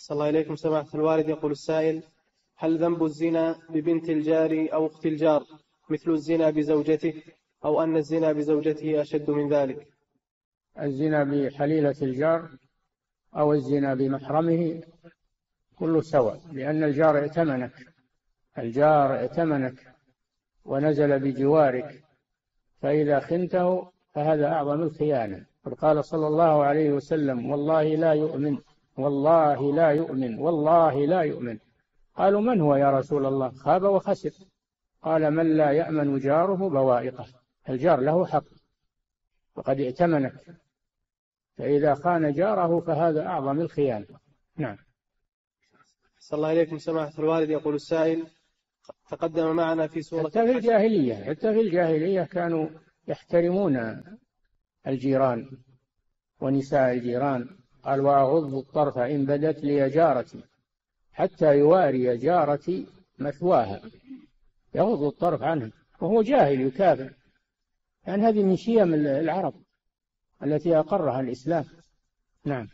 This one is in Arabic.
صلى الله إليكم سماحة الوالد. يقول السائل هل ذنب الزنا ببنت الجار أو أخت الجار مثل الزنا بزوجته أو أن الزنا بزوجته أشد من ذلك؟ الزنا بحليلة الجار أو الزنا بمحرمه كله سواء لأن الجار ائتمنك الجار ائتمنك ونزل بجوارك فإذا خنته فهذا أعظم الخيانة. قد قال صلى الله عليه وسلم والله لا يؤمن والله لا يؤمن والله لا يؤمن. قالوا من هو يا رسول الله؟ خاب وخسر. قال من لا يأمن جاره بوائقه. الجار له حق. وقد ائتمنك. فإذا خان جاره فهذا أعظم الخيانة. نعم. صلى الله إليكم سماحة الوالد. يقول السائل تقدم معنا في سورة حتى في الجاهلية. حتى في الجاهلية كانوا يحترمون الجيران ونساء الجيران. قال وأغض الطرف إن بدت لي جارتي حتى يواري جارتي مثواها. يغض الطرف عنها وهو جاهل يكافر. يعني هذه من شيم العرب التي أقرها الإسلام. نعم.